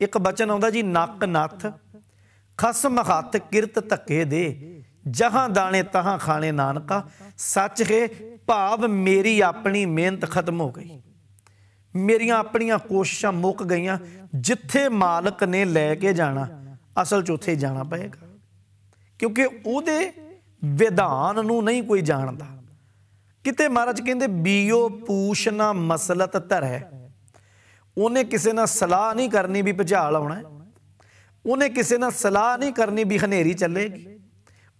ਇੱਕ ਬਚਨ ਆਉਂਦਾ ਜੀ, ਨੱਕ ਨੱਥ, ਖਸਮ ਹੱਥ ਕਿਰਤ ਧੱਕੇ ਦੇ, ਜਹਾਂ ਦਾਣੇ ਤਹਾਂ ਖਾਣੇ ਨਾਨਕਾ, ਸੱਚ ਹੈ ਭਾਵ ਮੇਰੀ ਆਪਣੀ ਮਿਹਨਤ ਖਤਮ ਹੋ ਗਈ। ਮੇਰੀਆਂ ਆਪਣੀਆਂ ਕੋਸ਼ਿਸ਼ਾਂ ਮੁੱਕ ਗਈਆਂ, ਜਿੱਥੇ ਮਾਲਕ ਨੇ ਲੈ ਕੇ ਜਾਣਾ, ਅਸਲ 'ਚ ਉੱਥੇ ਜਾਣਾ ਪਏਗਾ। ਕਿਉਂਕਿ ਉਹਦੇ ਵਿਧਾਨ ਨੂੰ ਨਹੀਂ ਕੋਈ ਜਾਣਦਾ। ਕਿਤੇ ਮਹਾਰਾਜ ਕਹਿੰਦੇ, ਬੀਓ ਪੂਛ ਨਾ ਮਸਲਤ ਧਰੈ ਉਹਨੇ ਕਿਸੇ ਨਾਲ ਸਲਾਹ ਨਹੀਂ ਕਰਨੀ ਵੀ ਭੁਚਾਲ ਆਉਣਾ ਉਹਨੇ ਕਿਸੇ ਨਾਲ ਸਲਾਹ ਨਹੀਂ ਕਰਨੀ ਵੀ ਹਨੇਰੀ ਚੱਲੇਗੀ।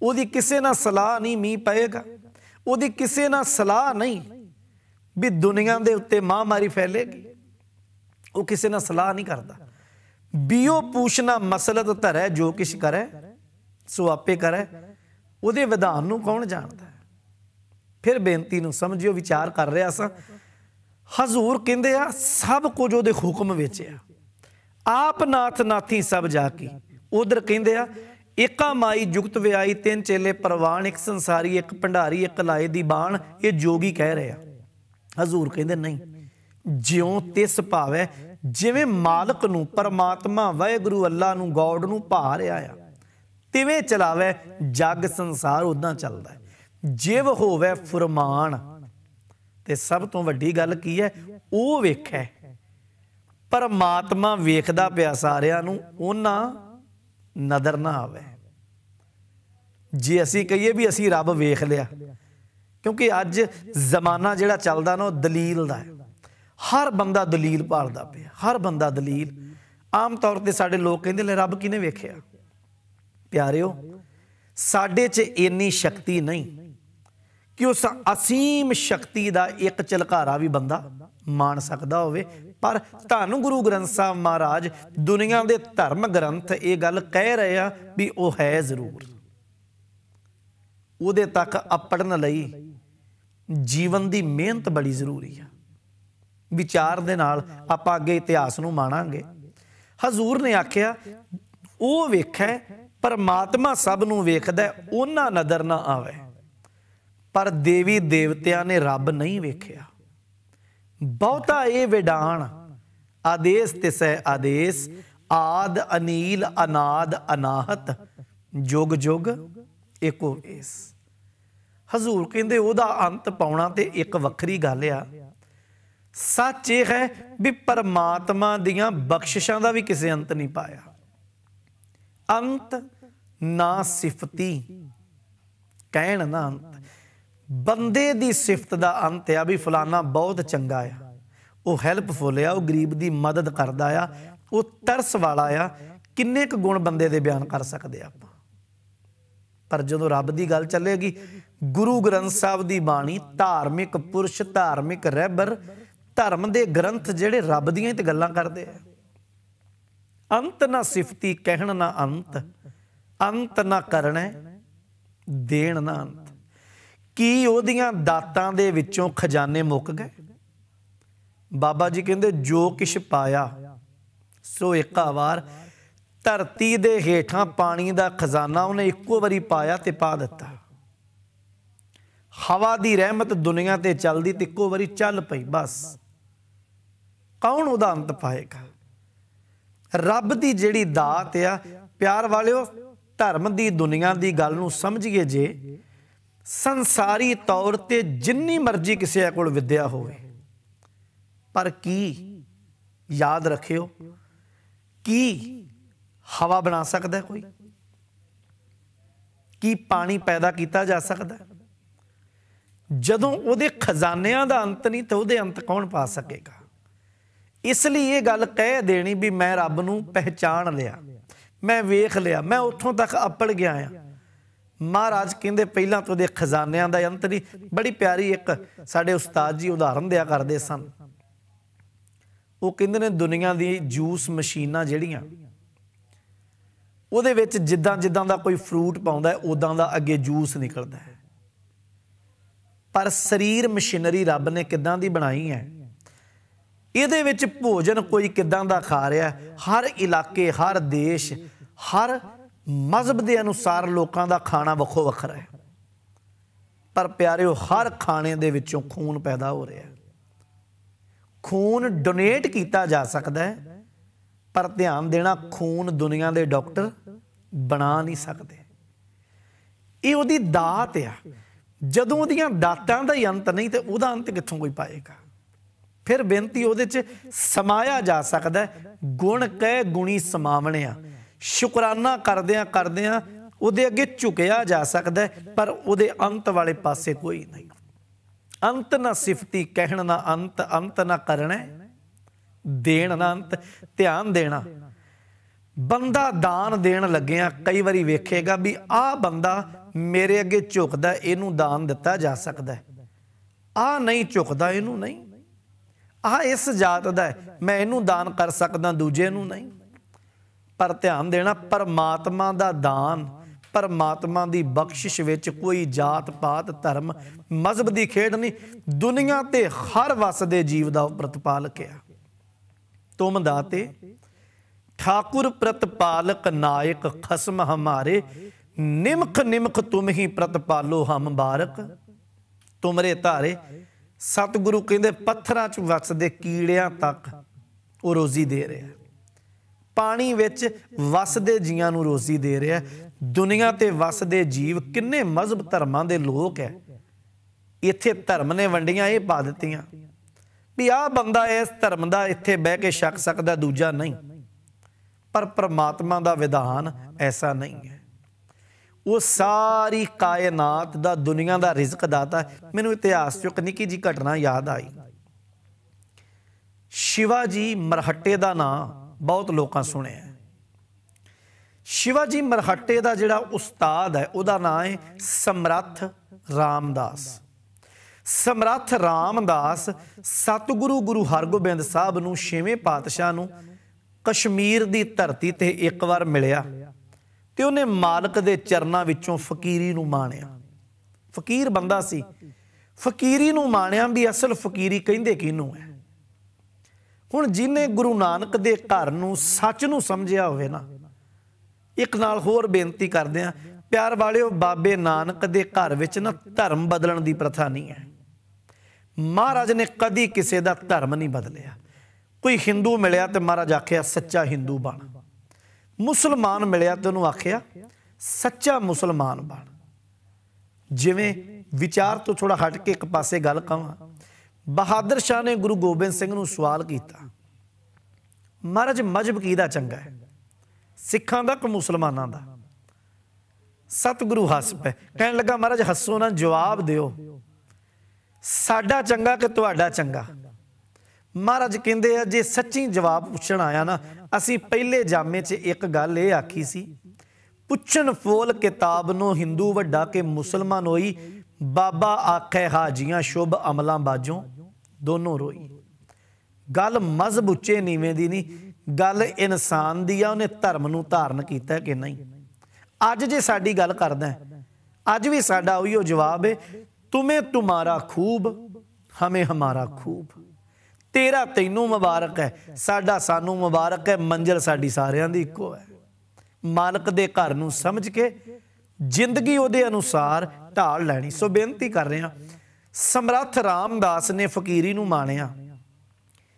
ਉਹਦੀ ਕਿਸੇ ਨਾਲ ਸਲਾਹ ਨਹੀਂ ਮੀਂਹ ਪਏਗਾ। ਉਹਦੀ ਕਿਸੇ ਨਾਲ ਸਲਾਹ ਨਹੀਂ ਵੀ ਦੁਨੀਆ ਦੇ ਉੱਤੇ ਮਹਾਮਾਰੀ ਫੈਲੇਗੀ। ਉਹ ਕਿਸੇ ਨਾਲ ਸਲਾਹ ਨਹੀਂ ਕਰਦਾ। ਬੀਓ ਪੂਛਣਾ ਮਸਲਤ ਧਰੈ ਜੋ ਕਿਛ ਕਰੈ, ਸੋ ਆਪੇ ਕਰੈ। ਉਹਦੇ ਵਿਧਾਨ ਨੂੰ ਕੌਣ ਜਾਣਦਾ ਫਿਰ ਬੇਨਤੀ ਨੂੰ ਸਮਝਿਓ, ਵਿਚਾਰ ਕਰ ਰਿਹਾ ਸਾਂ। ਹਜ਼ੂਰ ਕਹਿੰਦੇ ਆ, ਸਭ ਕੁਝ ਉਹਦੇ ਹੁਕਮ ਵਿੱਚ ਆ। ਆਪ ਨਾਥ ਨਾਥੀ ਸਭ ਜਾ ਕੀ। ਉਧਰ ਕਹਿੰਦੇ ਆ, ਏਕਾ ਮਾਈ ਜੁਗਤ ਵਿਆਈ ਤਿੰਨ ਚੇਲੇ ਪ੍ਰਵਾਨ, ਇੱਕ ਸੰਸਾਰੀ, ਇੱਕ ਭੰਡਾਰੀ, ਇੱਕ ਲਾਏ ਦੀ ਬਾਣ, ਇਹ ਜੋਗੀ ਕਹਿ ਰਹੇ। ਆ ਹਜ਼ੂਰ ਕਹਿੰਦੇ, ਨਹੀਂ, ਜਿਉਂ ਤਿਸ ਭਾਵੈ, ਜਿਵੇਂ ਮਾਲਕ ਨੂੰ ਪਰਮਾਤਮਾ ਵਾਹਿਗੁਰੂ ਅੱਲਾ ਨੂੰ ਗੋਡ ਨੂੰ ਭਾ ਰਿਹਾ ਆ ਤਿਵੇਂ ਚਲਾਵੇ, ਜਗ ਸੰਸਾਰ ਉਦਾਂ ਚੱਲਦਾ ਹੈ। ਜਿਵ ਹੋਵੇ ਫੁਰਮਾਨ ਤੇ ਸਭ ਤੋਂ ਵੱਡੀ ਗੱਲ ਕੀ ਹੈ? ਉਹ ਵੇਖੈ। ਪਰਮਾਤਮਾ ਵੇਖਦਾ ਪਿਆ ਸਾਰਿਆਂ ਨੂੰ, ਉਹਨਾਂ ਨਦਰ ਨਾ ਆਵੇ। ਜੇ ਅਸੀਂ ਕਹੀਏ ਵੀ ਅਸੀਂ ਰੱਬ ਵੇਖ ਲਿਆ, ਕਿਉਂਕਿ ਅੱਜ ਜ਼ਮਾਨਾ ਜਿਹੜਾ ਚੱਲਦਾ ਨਾ, ਉਹ ਦਲੀਲ ਦਾ ਹੈ। ਹਰ ਬੰਦਾ ਦਲੀਲ ਭਾਲਦਾ ਪਿਆ, ਹਰ ਬੰਦਾ ਦਲੀਲ। ਆਮ ਤੌਰ ਤੇ ਸਾਡੇ ਲੋਕ ਕਹਿੰਦੇ ਲੈ ਰੱਬ ਕਿਨੇ ਵੇਖਿਆ? ਪਿਆਰਿਓ, ਸਾਡੇ 'ਚ ਇੰਨੀ ਸ਼ਕਤੀ ਨਹੀਂ। ਕਿ ਉਸ ਅਸੀਮ ਸ਼ਕਤੀ ਦਾ ਇੱਕ ਚਲਕਾਰਾ ਵੀ ਬੰਦਾ ਮਾਣ ਸਕਦਾ ਹੋਵੇ। ਪਰ ਧੰਨ ਗੁਰੂ ਗ੍ਰੰਥ ਸਾਹਿਬ ਮਹਾਰਾਜ, ਦੁਨੀਆ ਦੇ ਧਰਮ ਗ੍ਰੰਥ ਇਹ ਗੱਲ ਕਹਿ ਰਹੇ ਆ ਵੀ ਉਹ ਹੈ ਜ਼ਰੂਰ। ਉਹਦੇ ਤੱਕ ਅਪੜਨ ਲਈ ਜੀਵਨ ਦੀ ਮਿਹਨਤ ਬੜੀ ਜ਼ਰੂਰੀ ਆ। ਵਿਚਾਰ ਦੇ ਨਾਲ ਆਪਾਂ ਅੱਗੇ ਇਤਿਹਾਸ ਨੂੰ ਮਾਣਾਂਗੇ। ਹਜ਼ੂਰ ਨੇ ਆਖਿਆ, ਉਹ ਵੇਖੈ, ਪਰਮਾਤਮਾ ਸਭ ਨੂੰ ਵੇਖਦਾ, ਉਹਨਾਂ ਨਜ਼ਰ ਨਾ ਆਵੇ। ਪਰ ਦੇਵੀ ਦੇਵਤਿਆਂ ਨੇ ਰੱਬ ਨਹੀਂ ਵੇਖਿਆ। ਬਹੁਤਾ ਇਹ ਵਿਡਾਣ, ਆਦੇਸ਼ ਤਿਸੈ ਆਦੇਸ਼, ਆਦ ਅਨੀਲ ਅਨਾਦ ਅਨਾਹਤ, ਜੁਗ ਜੁਗ ਏਕੋ ਵੇਸ ਹਜ਼ੂਰ ਕਹਿੰਦੇ ਉਹਦਾ ਅੰਤ ਪਾਉਣਾ ਤੇ ਇੱਕ ਵੱਖਰੀ ਗੱਲ ਆ। ਸੱਚ ਇਹ ਹੈ ਵੀ ਪਰਮਾਤਮਾ ਦੀਆਂ ਬਖਸ਼ਿਸ਼ਾਂ ਦਾ ਵੀ ਕਿਸੇ ਅੰਤ ਨਹੀਂ ਪਾਇਆ। ਅੰਤ ਨਾ ਸਿਫਤੀ, ਕਹਿਣ ਨਾ ਅੰਤ। ਬੰਦੇ ਦੀ ਸਿਫਤ ਦਾ ਅੰਤ ਆ ਵੀ ਫਲਾਨਾ ਬਹੁਤ ਚੰਗਾ ਆ। ਉਹ ਹੈਲਪਫੁਲ ਆ, ਉਹ ਗਰੀਬ ਦੀ ਮਦਦ ਕਰਦਾ ਆ, ਉਹ ਤਰਸ ਵਾਲਾ ਆ। ਕਿੰਨੇ ਕੁ ਗੁਣ ਬੰਦੇ ਦੇ ਬਿਆਨ ਕਰ ਸਕਦੇ ਆਪਾਂ? ਪਰ ਜਦੋਂ ਰੱਬ ਦੀ ਗੱਲ ਚੱਲੇਗੀ, ਗੁਰੂ ਗ੍ਰੰਥ ਸਾਹਿਬ ਦੀ ਬਾਣੀ ਧਾਰਮਿਕ ਪੁਰਸ਼, ਧਾਰਮਿਕ ਰਹਿਬਰ, ਧਰਮ ਦੇ ਗ੍ਰੰਥ ਜਿਹੜੇ ਰੱਬ ਦੀਆਂ ਹੀ ਤੇ ਗੱਲਾਂ ਕਰਦੇ ਆ। ਅੰਤ ਨਾ ਸਿਫਤੀ, ਕਹਿਣ ਨਾ ਅੰਤ ਅੰਤ ਨਾ ਕਰਨਾ, ਦੇਣ ਨਾ ਅੰਤ। ਕੀ ਉਹਦੀਆਂ ਦਾਤਾਂ ਦੇ ਵਿੱਚੋਂ ਖਜ਼ਾਨੇ ਮੁੱਕ ਗਏ? ਬਾਬਾ ਜੀ ਕਹਿੰਦੇ, ਜੋ ਕਿਛ ਪਾਇਆ, ਸੋ ਇੱਕਾ ਵਾਰ ਧਰਤੀ ਦੇ ਹੇਠਾਂ ਪਾਣੀ ਦਾ ਖਜ਼ਾਨਾ ਉਹਨੇ ਇੱਕੋ ਵਾਰੀ ਪਾਇਆ ਤੇ ਪਾ ਦਿੱਤਾ। ਹਵਾ ਦੀ ਰਹਿਮਤ ਦੁਨੀਆ ਤੇ ਚੱਲਦੀ ਤੇ ਇੱਕੋ ਵਾਰੀ ਚੱਲ ਪਈ, ਬਸ। ਕੌਣ ਉਹਦਾ ਅੰਤ ਪਾਏਗਾ? ਰੱਬ ਦੀ ਜਿਹੜੀ ਦਾਤ ਆ, ਪਿਆਰ ਵਾਲਿਓ, ਧਰਮ ਦੀ ਦੁਨੀਆ ਦੀ ਗੱਲ ਨੂੰ ਸਮਝੀਏ ਜੇ ਸੰਸਾਰੀ ਤੌਰ ਤੇ ਜਿੰਨੀ ਮਰਜ਼ੀ ਕਿਸੇ ਕੋਲ ਵਿਦਿਆ ਹੋਵੇ, ਪਰ ਕੀ ਯਾਦ ਰੱਖਿਓ, ਕੀ ਹਵਾ ਬਣਾ ਸਕਦਾ ਕੋਈ? ਕੀ ਪਾਣੀ ਪੈਦਾ ਕੀਤਾ ਜਾ ਸਕਦਾ? ਜਦੋਂ ਉਹਦੇ ਖਜ਼ਾਨਿਆਂ ਦਾ ਅੰਤ ਨਹੀਂ ਤੇ ਉਹਦੇ ਅੰਤ ਕੌਣ ਪਾ ਸਕੇਗਾ? ਇਸ ਲਈ ਇਹ ਗੱਲ ਕਹਿ ਦੇਣੀ ਵੀ ਮੈਂ ਰੱਬ ਨੂੰ ਪਹਿਚਾਣ ਲਿਆ, ਮੈਂ ਵੇਖ ਲਿਆ, ਮੈਂ ਉੱਥੋਂ ਤੱਕ ਅੱਪੜ ਗਿਆ ਆ। ਮਹਾਰਾਜ ਕਹਿੰਦੇ ਪਹਿਲਾਂ ਤੋਂ ਦੇ ਖਜ਼ਾਨਿਆਂ ਦਾ ਅੰਤ ਨਹੀਂ, ਬੜੀ ਪਿਆਰੀ ਇੱਕ ਸਾਡੇ ਉਸਤਾਦ ਜੀ ਉਦਾਹਰਨ ਦਿਆ ਕਰਦੇ ਸਨ। ਉਹ ਕਹਿੰਦੇ ਨੇ ਦੁਨੀਆ ਦੀ ਜੂਸ ਮਸ਼ੀਨਾਂ ਜਿਹੜੀਆਂ, ਉਹਦੇ ਵਿੱਚ ਜਿੱਦਾਂ ਜਿੱਦਾਂ ਦਾ ਕੋਈ ਫਰੂਟ ਪਾਉਂਦਾ ਹੈ ਉਦਾਂ ਦਾ ਅੱਗੇ ਜੂਸ ਨਿਕਲਦਾ ਹੈ। ਪਰ ਸਰੀਰ ਮਸ਼ੀਨਰੀ ਰੱਬ ਨੇ ਕਿਦਾਂ ਦੀ ਬਣਾਈ ਹੈ? ਇਹਦੇ ਵਿੱਚ ਭੋਜਨ ਕੋਈ ਕਿਦਾਂ ਦਾ ਖਾ ਰਿਹਾ ਹਰ ਇਲਾਕੇ, ਹਰ ਦੇਸ਼, ਹਰ ਮਜ਼ਹਬ ਦੇ ਅਨੁਸਾਰ ਲੋਕਾਂ ਦਾ ਖਾਣਾ ਵੱਖੋ ਵੱਖਰਾ ਹੈ। ਪਰ ਪਿਆਰਿਓ, ਹਰ ਖਾਣੇ ਦੇ ਵਿੱਚੋਂ ਖੂਨ ਪੈਦਾ ਹੋ ਰਿਹਾ ਖੂਨ ਡੋਨੇਟ ਕੀਤਾ ਜਾ ਸਕਦਾ ਹੈ, ਪਰ ਧਿਆਨ ਦੇਣਾ ਖੂਨ ਦੁਨੀਆ ਦੇ ਡਾਕਟਰ ਬਣਾ ਨਹੀਂ ਸਕਦੇ। ਇਹ ਉਹਦੀ ਦਾਤ ਆ। ਜਦੋਂ ਉਹਦੀਆਂ ਦਾਤਾਂ ਦਾ ਹੀ ਅੰਤ ਨਹੀਂ, ਤੇ ਉਹਦਾ ਅੰਤ ਕਿੱਥੋਂ ਕੋਈ ਪਾਏਗਾ? ਫਿਰ ਬੇਨਤੀ ਉਹਦੇ 'ਚ ਸਮਾਇਆ ਜਾ ਸਕਦਾ ਗੁਣ ਕਹਿ ਗੁਣੀ ਸਮਾਵਣਿਆ। ਸ਼ੁਕਰਾਨਾ ਕਰਦਿਆਂ ਕਰਦਿਆਂ ਉਹਦੇ ਅੱਗੇ ਝੁਕਿਆ ਜਾ ਸਕਦਾ ਪਰ ਉਹਦੇ ਅੰਤ ਵਾਲੇ ਪਾਸੇ ਕੋਈ ਨਹੀਂ। ਅੰਤ ਨਾ ਸਿਫਤੀ ਕਹਿਣ ਨਾ ਅੰਤ ਅੰਤ ਨਾ ਕਰਨਾ ਦੇਣ ਨਾ ਅੰਤ, ਧਿਆਨ ਦੇਣਾ। ਬੰਦਾ ਦਾਨ ਦੇਣ ਲੱਗਿਆ ਕਈ ਵਾਰੀ ਵੇਖੇਗਾ ਵੀ ਆਹ ਬੰਦਾ ਮੇਰੇ ਅੱਗੇ ਝੁਕਦਾ, ਇਹਨੂੰ ਦਾਨ ਦਿੱਤਾ ਜਾ ਸਕਦਾ ਆਹ ਨਹੀਂ ਝੁਕਦਾ, ਇਹਨੂੰ ਨਹੀਂ। ਆਹ ਇਸ ਜਾਤ ਦਾ ਮੈਂ ਇਹਨੂੰ ਦਾਨ ਕਰ ਸਕਦਾ, ਦੂਜੇ ਨੂੰ ਨਹੀਂ। ਪਰ ਧਿਆਨ ਦੇਣਾ, ਪਰਮਾਤਮਾ ਦਾ ਦਾਨ, ਪਰਮਾਤਮਾ ਦੀ ਬਖਸ਼ਿਸ਼ ਵਿੱਚ ਕੋਈ ਜਾਤ, ਪਾਤ, ਧਰਮ, ਮਜ਼ਹਬ ਦੀ ਖੇਡ ਨਹੀਂ, ਦੁਨੀਆ ਤੇ ਹਰ ਵਸਦੇ ਜੀਵ ਦਾ ਪ੍ਰਤਪਾਲਕ ਹੈ ਤੁਮ ਦਾਤੇ, ਠਾਕੁਰ ਪ੍ਰਤਪਾਲਕ ਨਾਇਕ ਖਸਮ ਹਮਾਰੇ, ਨਿਮਖ ਨਿਮਖ ਤੁਮ ਹੀ ਪ੍ਰਤਪਾਲੋ ਹਮ ਬਾਰਕ। ਤੁਮਰੇ ਧਾਰੇ, ਸਤਿਗੁਰੂ ਕਹਿੰਦੇ ਪੱਥਰਾਂ 'ਚ ਵਸਦੇ ਕੀੜਿਆਂ ਤੱਕ ਉਹ ਰੋਜ਼ੀ ਦੇ ਰਿਹਾ ਪਾਣੀ ਵਿੱਚ ਵਸਦੇ ਜੀਆਂ ਨੂੰ ਰੋਜ਼ੀ ਦੇ ਰਿਹਾ ਦੁਨੀਆ ਤੇ ਵਸਦੇ ਜੀਵ ਕਿੰਨੇ ਮਜ਼ਹਬ ਧਰਮਾਂ ਦੇ ਲੋਕ ਹੈ। ਇੱਥੇ ਧਰਮ ਨੇ ਵੰਡੀਆਂ ਇਹ ਪਾ ਦਿੱਤੀਆਂ ਵੀ ਆਹ ਬੰਦਾ ਇਸ ਧਰਮ ਦਾ ਇੱਥੇ ਬਹਿ ਕੇ ਛਕ ਸਕਦਾ, ਦੂਜਾ ਨਹੀਂ। ਪਰ ਪ੍ਰਮਾਤਮਾ ਦਾ ਵਿਧਾਨ ਐਸਾ ਨਹੀਂ ਹੈ। ਉਹ ਸਾਰੀ ਕਾਇਨਾਤ ਦਾ, ਦੁਨੀਆ ਦਾ ਰਿਜ਼ਕ ਦਾਤਾ ਮੈਨੂੰ ਇਤਿਹਾਸ ਚੋਂ ਇੱਕ ਨਿੱਕੀ ਜੀ ਘਟਨਾ ਯਾਦ ਆਈ। ਸ਼ਿਵਾ ਜੀ ਮਰਹੱਟੇ ਦਾ ਨਾਂ ਬਹੁਤ ਲੋਕਾਂ ਸੁਣਿਆ ਸ਼ਿਵਾ ਜੀ ਮਰਹੱਟੇ ਦਾ ਜਿਹੜਾ ਉਸਤਾਦ ਹੈ, ਉਹਦਾ ਨਾਮ ਹੈ ਸਮਰੱਥ ਰਾਮਦਾਸ। ਸਮਰੱਥ ਰਾਮਦਾਸ ਸਤਿਗੁਰੂ ਗੁਰੂ ਹਰਗੋਬਿੰਦ ਸਾਹਿਬ ਨੂੰ ਛੇਵੇਂ ਪਾਤਸ਼ਾਹ ਨੂੰ ਕਸ਼ਮੀਰ ਦੀ ਧਰਤੀ ਤੇ ਇੱਕ ਵਾਰ ਮਿਲਿਆ ਤੇ ਉਹਨੇ ਮਾਲਕ ਦੇ ਚਰਨਾਂ ਵਿੱਚੋਂ ਫਕੀਰੀ ਨੂੰ ਮਾਣਿਆ। ਫਕੀਰ ਬੰਦਾ ਸੀ। ਫਕੀਰੀ ਨੂੰ ਮਾਣਿਆ ਵੀ ਅਸਲ ਫਕੀਰੀ ਕਹਿੰਦੇ ਕਿਹਨੂੰ ਹੈ? ਹੁਣ ਜਿਨੇ ਗੁਰੂ ਨਾਨਕ ਦੇ ਘਰ ਨੂੰ ਸੱਚ ਨੂੰ ਸਮਝਿਆ ਹੋਵੇ ਨਾ, ਇੱਕ ਨਾਲ ਹੋਰ ਬੇਨਤੀ ਕਰਦੇ ਆ ਪਿਆਰ ਵਾਲਿਓ, ਬਾਬੇ ਨਾਨਕ ਦੇ ਘਰ ਵਿੱਚ ਨਾ ਧਰਮ ਬਦਲਣ ਦੀ ਪ੍ਰਥਾ ਨਹੀਂ ਹੈ। ਮਹਾਰਾਜ ਨੇ ਕਦੀ ਕਿਸੇ ਦਾ ਧਰਮ ਨਹੀਂ ਬਦਲਿਆ। ਕੋਈ ਹਿੰਦੂ ਮਿਲਿਆ ਤੇ ਮਹਾਰਾਜ ਆਖਿਆ, ਸੱਚਾ ਹਿੰਦੂ ਬਣ। ਮੁਸਲਮਾਨ ਮਿਲਿਆ ਤੇ ਉਹਨੂੰ ਆਖਿਆ, ਸੱਚਾ ਮੁਸਲਮਾਨ ਬਣ। ਜਿਵੇਂ ਵਿਚਾਰ ਤੋਂ ਥੋੜਾ ਹਟ ਕੇ ਇੱਕ ਪਾਸੇ ਗੱਲ ਕਹਾਂ ਬਹਾਦਰ ਸ਼ਾਹ ਨੇ ਗੁਰੂ ਗੋਬਿੰਦ ਸਿੰਘ ਨੂੰ ਸਵਾਲ ਕੀਤਾ, ਮਹਾਰਾਜ ਮਜਬ ਕਿਹਦਾ ਚੰਗਾ ਹੈ? ਸਿੱਖਾਂ ਦਾ ਕਿ ਮੁਸਲਮਾਨਾਂ ਦਾ? ਸਤਿਗੁਰੂ ਹੱਸ ਪਏ, ਕਹਿਣ ਲੱਗਾ, ਮਹਾਰਾਜ, ਹੱਸੋ ਨਾ, ਜਵਾਬ ਦਿਓ। ਸਾਡਾ ਚੰਗਾ ਕਿ ਤੁਹਾਡਾ ਚੰਗਾ? ਮਹਾਰਾਜ ਕਹਿੰਦੇ ਆ, ਜੇ ਸੱਚੀ ਜਵਾਬ ਪੁੱਛਣ ਆਇਆ ਨਾ, ਅਸੀਂ ਪਹਿਲੇ ਜਾਮੇ 'ਚ ਇੱਕ ਗੱਲ ਇਹ ਆਖੀ ਸੀ, ਪੁੱਛਣ ਫੋਲ ਕਿਤਾਬ ਨੂੰ ਹਿੰਦੂ ਵੱਡਾ ਕਿ ਮੁਸਲਮਾਨ ਹੋਈ ਬਾਬਾ ਆਖੇ ਹਾਜੀਆਂ ਸ਼ੁਭ ਅਮਲਾਂ ਬਾਜੋਂ ਦੋਨੋਂ ਰੋਈ। ਗੱਲ ਮਜ਼ਹਬ ਉੱਚੇ ਨੀਵੇਂ ਦੀ ਨਹੀਂ, ਗੱਲ ਇਨਸਾਨ ਦੀ ਆ, ਉਹਨੇ ਧਰਮ ਨੂੰ ਧਾਰਨ ਕੀਤਾ ਕਿ ਨਹੀਂ। ਅੱਜ ਜੇ ਸਾਡੀ ਗੱਲ ਕਰਦਾ ਅੱਜ ਵੀ ਸਾਡਾ ਉਹੀਓ ਜਵਾਬ ਹੈ, ਤੁਮੇ ਤੁਮਾਰਾ ਖੂਬ, ਹਮੇ ਹਮਾਰਾ ਖੂਬ। ਤੇਰਾ ਤੈਨੂੰ ਮੁਬਾਰਕ ਹੈ, ਸਾਡਾ ਸਾਨੂੰ ਮੁਬਾਰਕ ਹੈ, ਮੰਜ਼ਲ ਸਾਡੀ ਸਾਰਿਆਂ ਦੀ ਇੱਕੋ ਹੈ। ਮਾਲਕ ਦੇ ਘਰ ਨੂੰ ਸਮਝ ਕੇ ਜ਼ਿੰਦਗੀ ਉਹਦੇ ਅਨੁਸਾਰ ਢਾਲ ਲੈਣੀ। ਸੋ ਬੇਨਤੀ ਕਰ ਰਹੇ ਹਾਂ ਸਮਰੱਥ ਰਾਮਦਾਸ ਨੇ ਫਕੀਰੀ ਨੂੰ ਮਾਣਿਆ।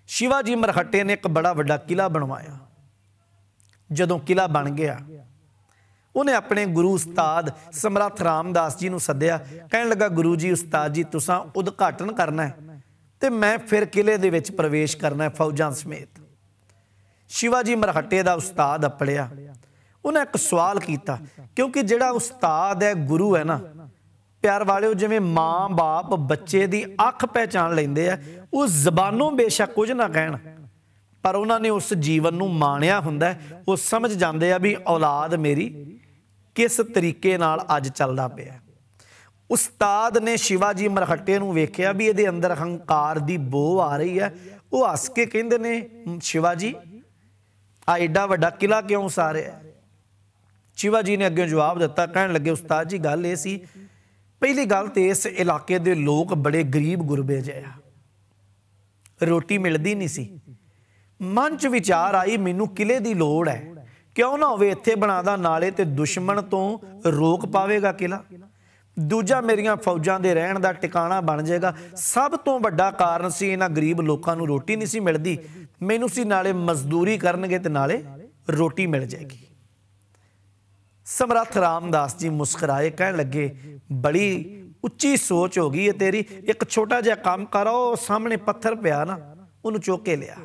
ਸ਼ਿਵਾਜੀ ਮਰਹੱਟੇ ਨੇ ਇੱਕ ਬੜਾ ਵੱਡਾ ਕਿਲਾ ਬਣਵਾਇਆ। ਜਦੋਂ ਕਿਲਾ ਬਣ ਗਿਆ, ਉਹਨੇ ਆਪਣੇ ਗੁਰੂ ਉਸਤਾਦ ਸਮਰੱਥ ਰਾਮਦਾਸ ਜੀ ਨੂੰ ਸੱਦਿਆ, ਕਹਿਣ ਲੱਗਾ, ਗੁਰੂ ਜੀ, ਉਸਤਾਦ ਜੀ, ਤੁਸੀਂ ਉਦਘਾਟਨ ਕਰਨਾ ਹੈ ਤੇ ਮੈਂ ਫਿਰ ਕਿਲੇ ਦੇ ਵਿੱਚ ਪ੍ਰਵੇਸ਼ ਕਰਨਾ ਹੈ ਫੌਜਾਂ ਸਮੇਤ। ਸ਼ਿਵਾਜੀ ਮਰਹੱਟੇ ਦਾ ਉਸਤਾਦ ਅਪੜਿਆ। ਉਹਨੇ ਇੱਕ ਸਵਾਲ ਕੀਤਾ, ਕਿਉਂਕਿ ਜਿਹੜਾ ਉਸਤਾਦ ਹੈ, ਗੁਰੂ ਹੈ ਨਾ, ਪਿਆਰ ਵਾਲਿਓ, ਜਿਵੇਂ ਮਾਂ-ਬਾਪ ਬੱਚੇ ਦੀ ਅੱਖ ਪਹਿਚਾਨ ਲੈਂਦੇ ਆ, ਉਹ ਜ਼ਬਾਨੋਂ ਬੇਸ਼ੱਕ ਕੁਝ ਨਾ ਕਹਿਣ, ਪਰ ਉਹਨਾਂ ਨੇ ਉਸ ਜੀਵਨ ਨੂੰ ਮਾਣਿਆ ਹੁੰਦਾ ਉਹ ਸਮਝ ਜਾਂਦੇ ਆ ਵੀ ਔਲਾਦ ਮੇਰੀ ਕਿਸ ਤਰੀਕੇ ਨਾਲ ਅੱਜ ਚੱਲਦਾ ਪਿਆ ਉਸਤਾਦ ਨੇ ਸ਼ਿਵਾਜੀ ਮਰਹੱਟੇ ਨੂੰ ਵੇਖਿਆ ਵੀ ਇਹਦੇ ਅੰਦਰ ਹੰਕਾਰ ਦੀ ਬੋ ਆ ਰਹੀ ਹੈ, ਉਹ ਹੱਸ ਕੇ ਕਹਿੰਦੇ ਨੇ, ਸ਼ਿਵਾਜੀ, ਆ ਐਡਾ ਵੱਡਾ ਕਿਲਾ ਕਿਉਂ ਸਾਰਿਆ ਸ਼ਿਵਾਜੀ ਨੇ ਅੱਗੇ ਜਵਾਬ ਦਿੱਤਾ, ਕਹਿਣ ਲੱਗੇ, ਉਸਤਾਦ ਜੀ, ਗੱਲ ਇਹ ਸੀ, ਪਹਿਲੀ ਗੱਲ ਤੇ ਇਸ ਇਲਾਕੇ ਦੇ ਲੋਕ ਬੜੇ ਗਰੀਬ ਗੁਰਬੇ ਜਿਹੇ ਆ। ਰੋਟੀ ਮਿਲਦੀ ਨਹੀਂ ਸੀ। ਮਨ 'ਚ ਵਿਚਾਰ ਆਈ, ਮੈਨੂੰ ਕਿਲੇ ਦੀ ਲੋੜ ਹੈ। ਕਿਉਂ ਨਾ ਹੋਵੇ ਇੱਥੇ ਬਣਾਦਾ ਨਾਲੇ ਤੇ ਦੁਸ਼ਮਣ ਤੋਂ ਰੋਕ ਪਾਵੇਗਾ ਕਿਲਾ ਦੂਜਾ, ਮੇਰੀਆਂ ਫੌਜਾਂ ਦੇ ਰਹਿਣ ਦਾ ਟਿਕਾਣਾ ਬਣ ਜਾਏਗਾ। ਸਭ ਤੋਂ ਵੱਡਾ ਕਾਰਨ ਸੀ ਇਹਨਾਂ ਗਰੀਬ ਲੋਕਾਂ ਨੂੰ ਰੋਟੀ ਨਹੀਂ ਸੀ ਮਿਲਦੀ। ਮੈਨੂੰ ਸੀ ਨਾਲੇ ਮਜ਼ਦੂਰੀ ਕਰਨਗੇ ਤੇ ਨਾਲੇ ਰੋਟੀ ਮਿਲ ਜਾਏਗੀ। ਸਮਰੱਥ ਰਾਮਦਾਸ ਜੀ ਮੁਸਕਰਾਏ, ਕਹਿਣ ਲੱਗੇ, ਬੜੀ ਉੱਚੀ ਸੋਚ ਹੋ ਗਈ ਹੈ ਤੇਰੀ, ਇੱਕ ਛੋਟਾ ਜਿਹਾ ਕੰਮ ਕਰੋ ਸਾਹਮਣੇ ਪੱਥਰ ਪਿਆ ਨਾ, ਉਹਨੂੰ ਚੁੱਕ ਕੇ ਲਿਆ।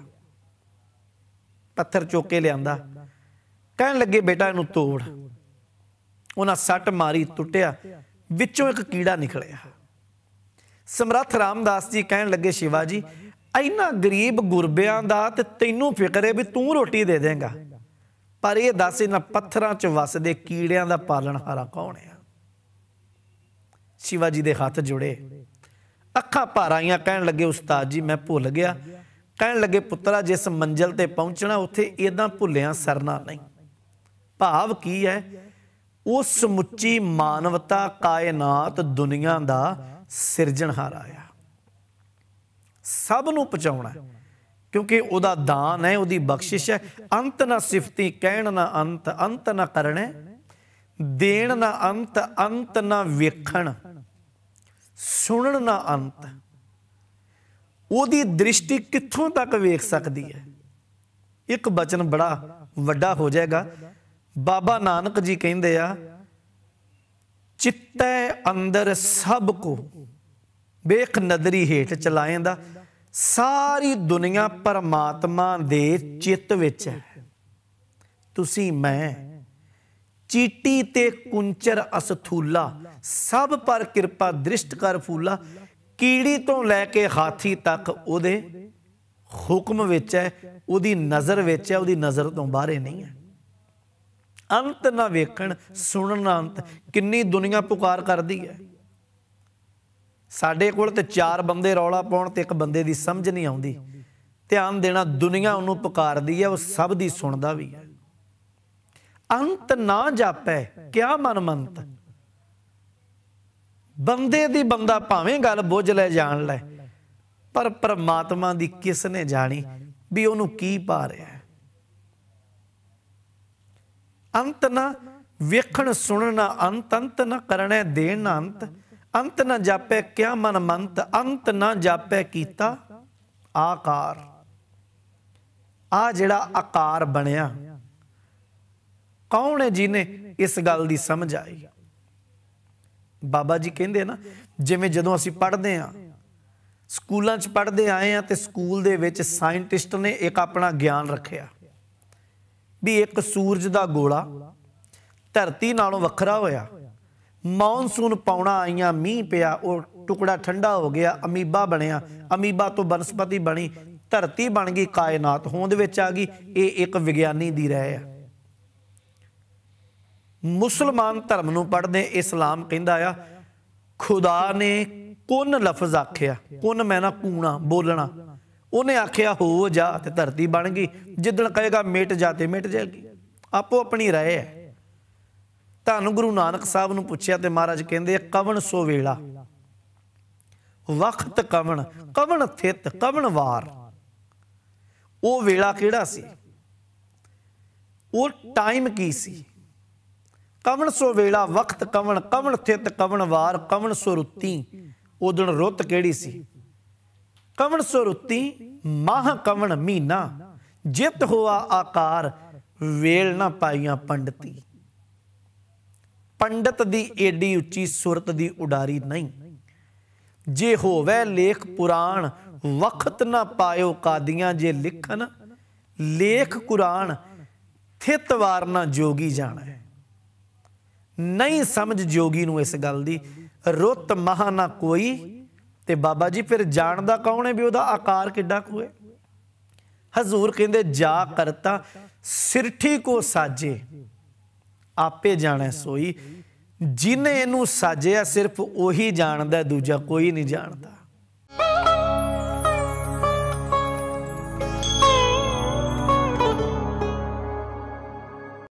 ਪੱਥਰ ਚੁੱਕ ਕੇ ਲਿਆਂਦਾ। ਕਹਿਣ ਲੱਗੇ, ਬੇਟਾ, ਇਹਨੂੰ ਤੋੜ। ਉਹਨਾਂ ਸੱਟ ਮਾਰੀ, ਟੁੱਟਿਆ, ਵਿੱਚੋਂ ਇੱਕ ਕੀੜਾ ਨਿਕਲਿਆ। ਸਮਰੱਥ ਰਾਮਦਾਸ ਜੀ ਕਹਿਣ ਲੱਗੇ ਸ਼ਿਵਾ ਜੀ ਇੰਨਾ ਗਰੀਬ ਗੁਰਬਿਆਂ ਦਾ ਤੇ ਤੈਨੂੰ ਫਿਕਰ ਹੈ ਵੀ ਤੂੰ ਰੋਟੀ ਦੇ ਦੇਂਗਾ। ਪਰ ਇਹ ਦੱਸ ਇਹਨਾਂ ਪੱਥਰਾਂ 'ਚ ਵਸਦੇ ਕੀੜਿਆਂ ਦਾ ਪਾਲਣਹਾਰਾ ਕੌਣ ਹੈ ਸ਼ਿਵਾ ਜੀ ਦੇ ਹੱਥ ਜੁੜੇ। ਅੱਖਾਂ ਭਰ ਆਈਆਂ, ਕਹਿਣ ਲੱਗੇ, ਉਸਤਾਦ ਜੀ, ਮੈਂ ਭੁੱਲ ਗਿਆ। ਕਹਿਣ ਲੱਗੇ, ਪੁੱਤਰਾ, ਜਿਸ ਮੰਜ਼ਲ ਤੇ ਪਹੁੰਚਣਾ, ਉੱਥੇ ਇਦਾਂ ਭੁੱਲਿਆਂ ਸਰਨਾ ਨਹੀਂ। ਭਾਵ ਕੀ ਹੈ? ਉਹ ਸਮੁੱਚੀ ਮਾਨਵਤਾ ਕਾਇਨਾਤ ਦੁਨੀਆ ਦਾ ਸਿਰਜਣਹਾਰਾ ਆ ਸਭ ਨੂੰ ਪਹੁੰਚਾਉਣਾ ਕਿਉਂਕਿ ਉਹਦਾ ਦਾਨ ਹੈ, ਉਹਦੀ ਬਖਸ਼ਿਸ਼ ਹੈ। ਅੰਤ ਨਾ ਸਿਫਤੀ, ਕਹਿਣ ਨਾ ਅੰਤ ਅੰਤ ਨਾ ਕਰਨੇ ਦੇਣ ਨਾ ਅੰਤ ਅੰਤ ਨਾ ਵੇਖਣ। ਸੁਣਨ ਨਾ ਅੰਤ। ਉਹਦੀ ਦ੍ਰਿਸ਼ਟੀ ਕਿੱਥੋਂ ਤੱਕ ਵੇਖ ਸਕਦੀ ਹੈ? ਇੱਕ ਬਚਨ ਬੜਾ ਵੱਡਾ ਹੋ ਜਾਏਗਾ। ਬਾਬਾ ਨਾਨਕ ਜੀ ਕਹਿੰਦੇ ਆ, ਚਿੱਤੈ ਅੰਦਰ ਸਭ ਕੋ, ਵੇਖ ਨਦਰੀ ਹੇਠ ਚਲਾਏਂਦਾ। ਸਾਰੀ ਦੁਨੀਆ ਪਰਮਾਤਮਾ ਦੇ ਚਿੱਤ ਵਿੱਚ ਹੈ। ਤੁਸੀਂ, ਮੈਂ, ਚੀਟੀ ਤੇ ਕੁੰਚਰ, ਅਸਥੂਲਾ, ਸਭ ਪਰ ਕਿਰਪਾ ਦ੍ਰਿਸ਼ਟ ਕਰ ਫੂਲਾ, ਕੀੜੀ ਤੋਂ ਲੈ ਕੇ ਹਾਥੀ ਤੱਕ ਉਹਦੇ ਹੁਕਮ ਵਿੱਚ ਹੈ, ਉਹਦੀ ਨਜ਼ਰ ਵਿੱਚ ਹੈ, ਉਹਦੀ ਨਜ਼ਰ ਤੋਂ ਬਾਹਰੇ ਨਹੀਂ ਹੈ। ਅੰਤ ਨਾ ਵੇਖਣ, ਸੁਣਨ ਅੰਤ, ਕਿੰਨੀ ਦੁਨੀਆ ਪੁਕਾਰ ਕਰਦੀ ਹੈ। ਸਾਡੇ ਕੋਲ ਤੇ ਚਾਰ ਬੰਦੇ ਰੌਲਾ ਪਾਉਣ ਤੇ ਇੱਕ ਬੰਦੇ ਦੀ ਸਮਝ ਨਹੀਂ ਆਉਂਦੀ। ਧਿਆਨ ਦੇਣਾ ਦੁਨੀਆ ਉਹਨੂੰ ਪੁਕਾਰਦੀ ਹੈ ਉਹ ਸਭ ਦੀ ਸੁਣਦਾ ਵੀ ਹੈ ਅੰਤ ਨਾ ਜਾਪੈ, ਕਿਆ ਮਨ ਮੰਤ ਬੰਦੇ ਦੀ ਬੰਦਾ ਭਾਵੇਂ ਗੱਲ ਬੁੱਝ ਲੈ, ਜਾਣ ਲੈ, ਪਰ ਪਰਮਾਤਮਾ ਦੀ ਕਿਸ ਨੇ ਜਾਣੀ ਵੀ ਉਹਨੂੰ ਕੀ ਪਾ ਰਿਹਾ ਅੰਤ ਨਾ ਵੇਖਣ, ਸੁਣਨ ਅੰਤ ਅੰਤ ਨਾ ਕਰਨੇ ਦੇਣ ਨਾ ਅੰਤ। ਅੰਤ ਨਾ ਜਾਪੈ ਕਿਆ ਮਨ ਮੰਤ, ਅੰਤ ਨਾ ਜਾਪੈ ਕੀਤਾ ਆਕਾਰ। ਆ ਜਿਹੜਾ ਆਕਾਰ ਬਣਿਆ, ਕੌਣ ਹੈ ਜਿਹਨੇ ਇਸ ਗੱਲ ਦੀ ਸਮਝ ਆਈ? ਬਾਬਾ ਜੀ ਕਹਿੰਦੇ ਨਾ, ਜਿਵੇਂ ਜਦੋਂ ਅਸੀਂ ਪੜ੍ਹਦੇ ਆਂ ਸਕੂਲਾਂ 'ਚ ਪੜ੍ਹਦੇ ਆਏ ਆ ਤੇ ਸਕੂਲ ਦੇ ਵਿੱਚ ਸਾਇੰਟਿਸਟ ਨੇ ਇੱਕ ਆਪਣਾ ਗਿਆਨ ਰੱਖਿਆ ਵੀ ਇੱਕ ਸੂਰਜ ਦਾ ਗੋਲਾ ਧਰਤੀ ਨਾਲੋਂ ਵੱਖਰਾ ਹੋਇਆ। ਮੌਨਸੂਨ ਪਾਉਣਾ ਆਈਆਂ ਮੀਂਹ ਪਿਆ, ਉਹ ਟੁਕੜਾ ਠੰਡਾ ਹੋ ਗਿਆ, ਅਮੀਬਾ ਬਣਿਆ। ਅਮੀਬਾ ਤੋਂ ਬਨਸਪਤੀ ਬਣੀ, ਧਰਤੀ ਬਣ ਗਈ, ਕਾਇਨਾਤ ਹੋਂਦ ਵਿੱਚ ਆ ਗਈ, ਇਹ ਇੱਕ ਵਿਗਿਆਨੀ ਦੀ ਰਹਿ ਹੈ ਮੁਸਲਮਾਨ ਧਰਮ ਨੂੰ ਪੜ੍ਹਦੇ ਇਸਲਾਮ ਕਹਿੰਦਾ ਆ, ਖੁਦਾ ਨੇ ਕੁਨ ਲਫ਼ਜ਼ ਆਖਿਆ, ਕੁਨ ਮੈਂ ਨਾ ਕੂਣਾ, ਬੋਲਣਾ। ਉਹਨੇ ਆਖਿਆ, ਹੋ ਜਾ ਤੇ ਧਰਤੀ ਬਣ ਗਈ, ਜਿੱਦਣ ਕਹੇਗਾ, ਮਿਟ ਜਾ ਤੇ ਮਿਟ ਜਾਏਗੀ। ਆਪੋ ਆਪਣੀ ਰਾਏ ਹੈ ਤੁਹਾਨੂੰ ਗੁਰੂ ਨਾਨਕ ਸਾਹਿਬ ਨੂੰ ਪੁੱਛਿਆ ਤੇ ਮਹਾਰਾਜ ਕਹਿੰਦੇ ਕਵਣ ਸੋ ਵੇਲਾ? ਵਕਤ ਕਵਣ ਕਵਣ ਥਿਤ, ਕਵਣ ਵਾਰ? ਉਹ ਵੇਲਾ ਕਿਹੜਾ ਸੀ? ਉਹ ਟਾਈਮ ਕੀ ਸੀ? ਕਵਣ ਸੋ ਵੇਲਾ ਵਕਤ ਕਵਣ ਕਵਣ ਥਿਤ, ਕਵਣ ਵਾਰ, ਕਵਣ ਸੋ ਰੁੱਤੀ? ਉਦਣ ਰੁੱਤ ਕਿਹੜੀ ਸੀ? ਕਵਣ ਸੋ ਰੁੱਤੀ? ਮਾਹ ਕਵਣ ਮਹੀਨਾ? ਜਿਤ ਹੋਆ ਆਕਾਰ, ਵੇਲ ਨਾ ਪਾਈਆਂ ਪੰਡਤੀ। ਪੰਡਤ ਦੀ ਏਡੀ ਉੱਚੀ ਸੁਰਤ ਦੀ ਉਡਾਰੀ ਨਹੀਂ। ਜੇ ਹੋਵੇ ਲੇਖ ਪੁਰਾਣ, ਵਖਤ ਨਾ ਪਾਇਓ ਕਾਦੀਆਂ ਜੇ ਲਿਖਨ ਲੇਖ ਕੁਰਾਨ ਥਿਤ ਵਾਰ ਜੋਗੀ ਜਾਣਾ। ਨਹੀਂ ਸਮਝ ਜੋਗੀ ਨੂੰ ਇਸ ਗੱਲ ਦੀ। ਰੁੱਤ ਮਹਾ ਨਾ ਕੋਈ। ਤੇ ਬਾਬਾ ਜੀ ਫਿਰ ਜਾਣਦਾ ਕੌਣ ਹੈ ਵੀ ਉਹਦਾ ਆਕਾਰ ਕਿੱਡਾ ਕੁ ਹੈ ਹਜ਼ੂਰ ਕਹਿੰਦੇ, ਜਾ ਕਰਤਾ ਸਿਰਠੀ ਕੋ ਸਾਜੇ। ਆਪੇ ਜਾਣੈ ਸੋਈ। ਜਿਨੇ ਇਹਨੂੰ ਸਾਜਿਆ ਸਿਰਫ ਉਹੀ ਜਾਣਦਾ ਦੂਜਾ ਕੋਈ ਨਹੀਂ ਜਾਣਦਾ।